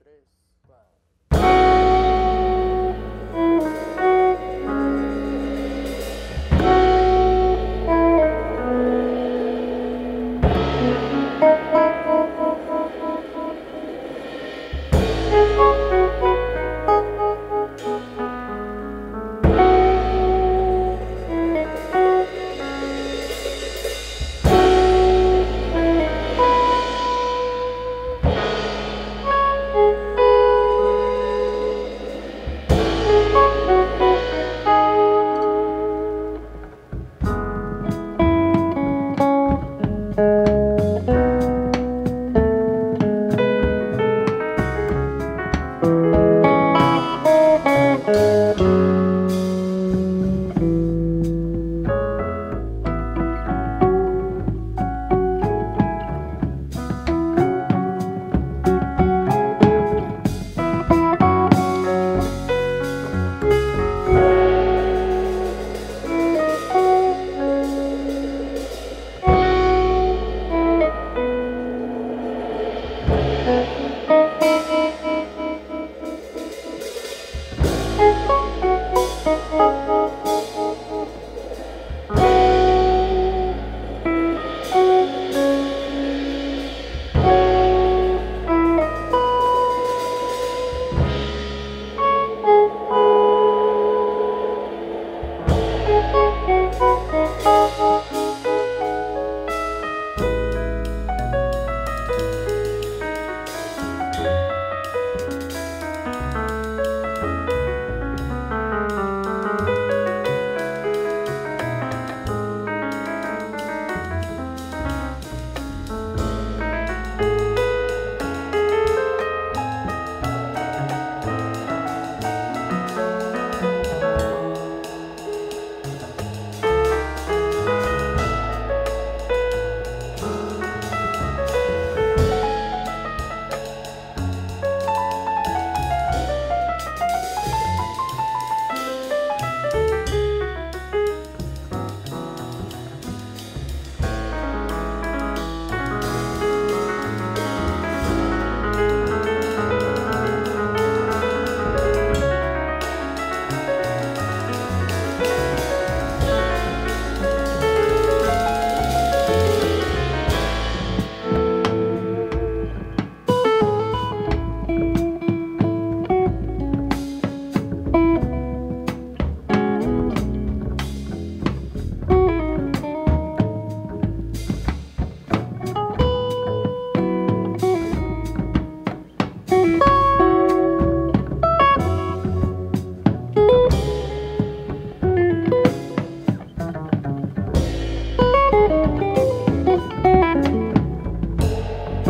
três, quatro.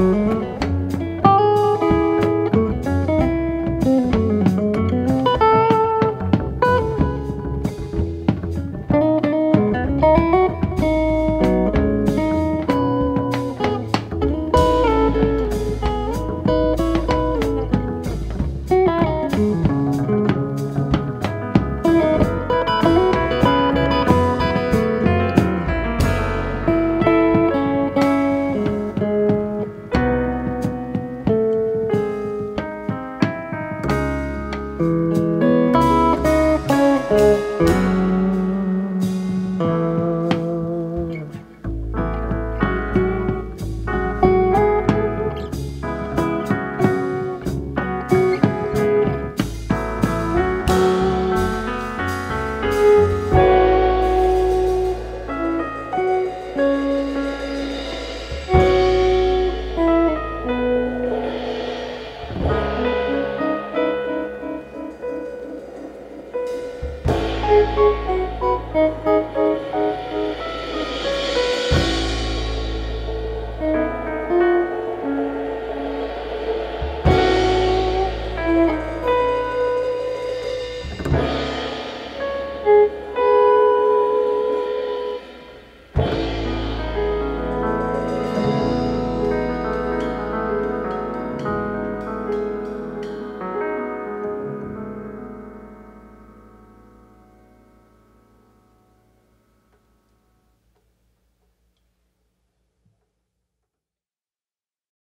thank mm -hmm. you